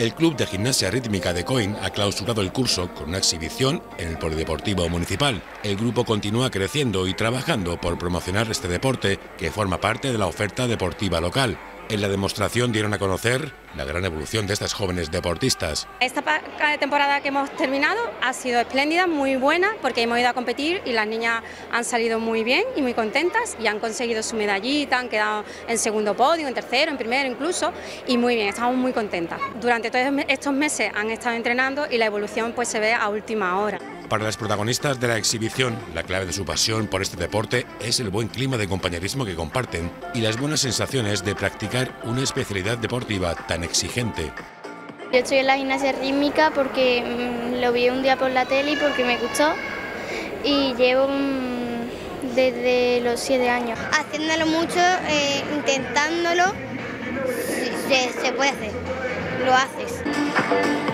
El Club de Gimnasia Rítmica de Coin ha clausurado el curso con una exhibición en el Polideportivo Municipal. El grupo continúa creciendo y trabajando por promocionar este deporte que forma parte de la oferta deportiva local. En la demostración dieron a conocer la gran evolución de estas jóvenes deportistas. Esta temporada que hemos terminado ha sido espléndida, muy buena, porque hemos ido a competir y las niñas han salido muy bien y muy contentas y han conseguido su medallita, han quedado en segundo podio, en tercero, en primero incluso, y muy bien, estamos muy contentas. Durante todos estos meses han estado entrenando y la evolución pues se ve a última hora. Para las protagonistas de la exhibición, la clave de su pasión por este deporte es el buen clima de compañerismo que comparten y las buenas sensaciones de practicar una especialidad deportiva tan exigente. Yo estoy en la gimnasia rítmica porque mm, lo vi un día por la tele y porque me gustó y llevo mm, desde los siete años. Haciéndolo mucho, eh, intentándolo, se puede hacer, lo haces.